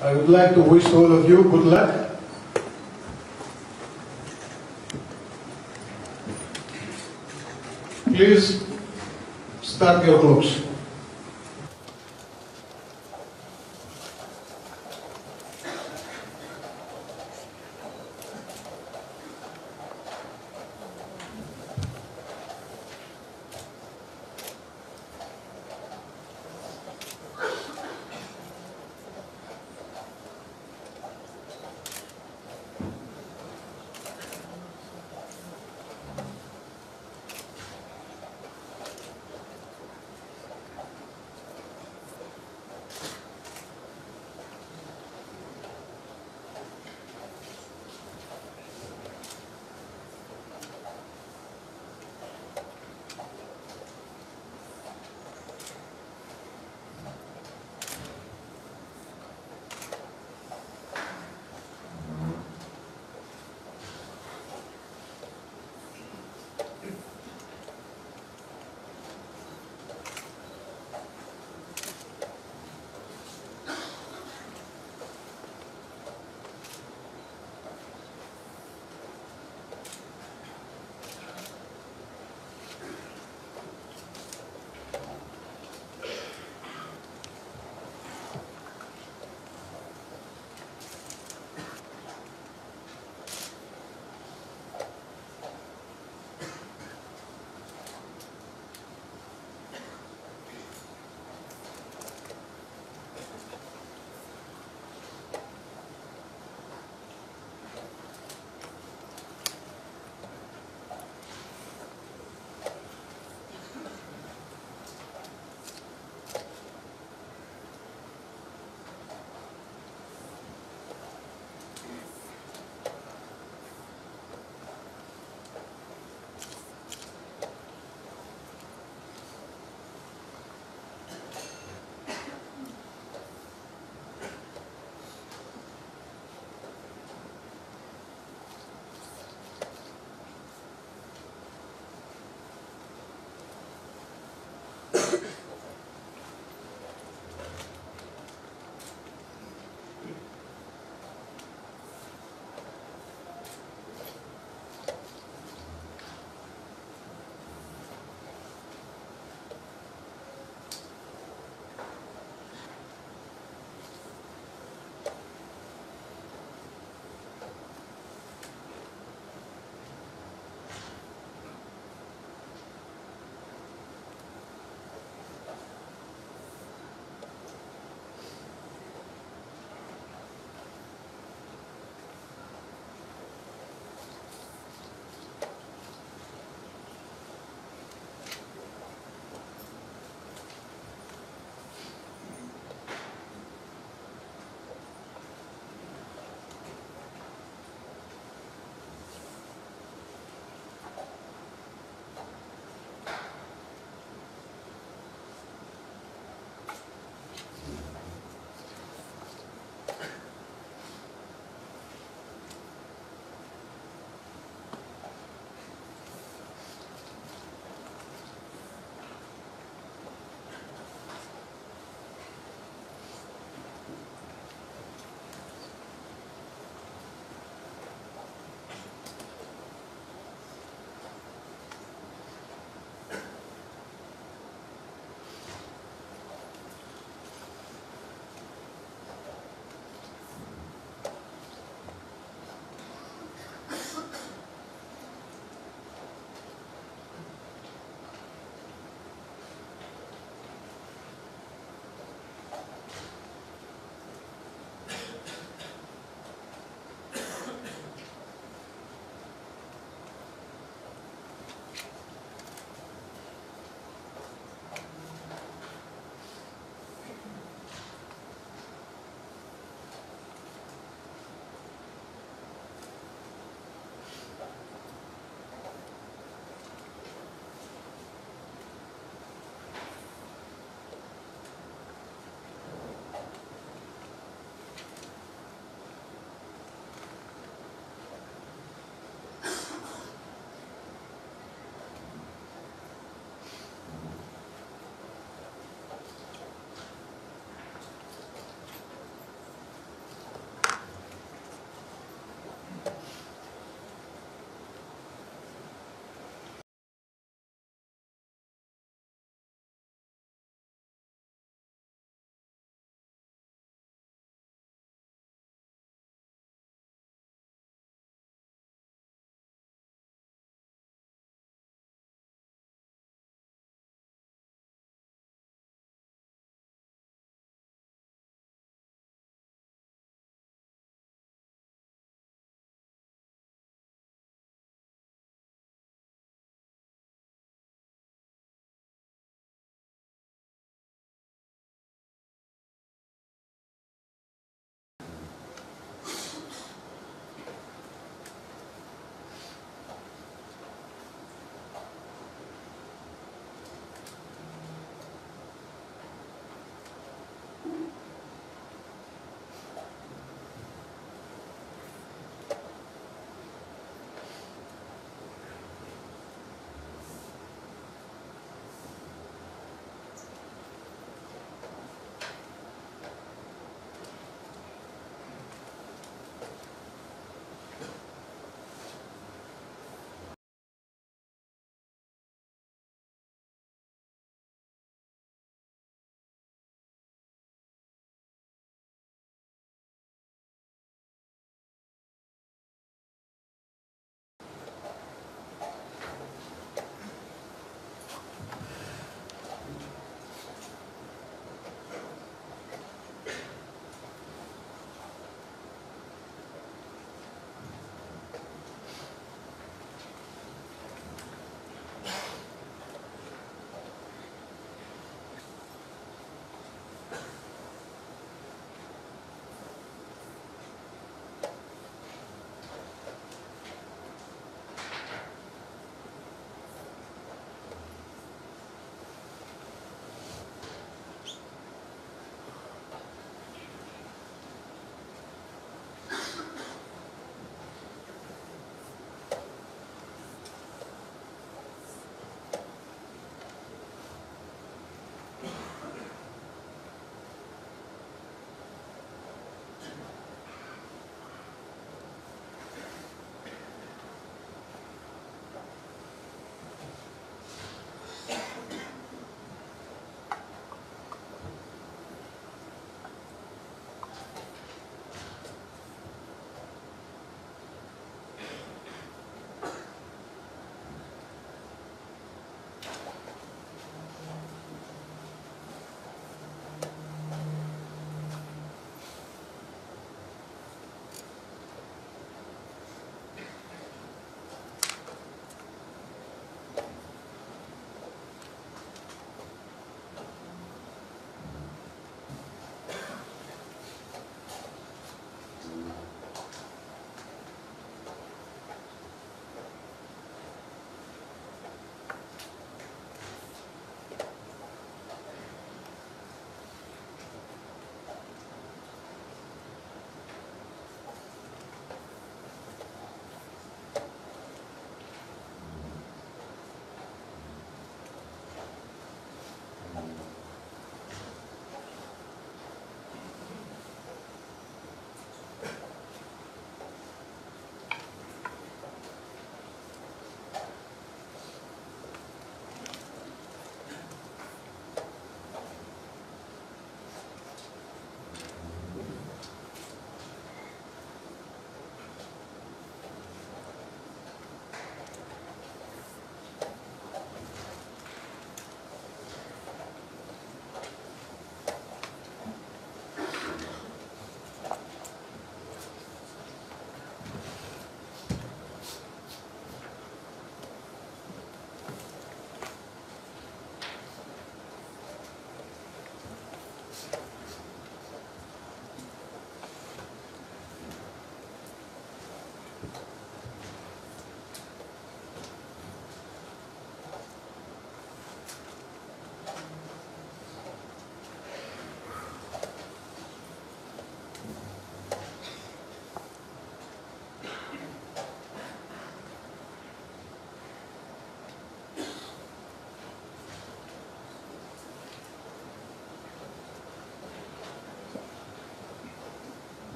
I would like to wish all of you good luck. Please start your clocks.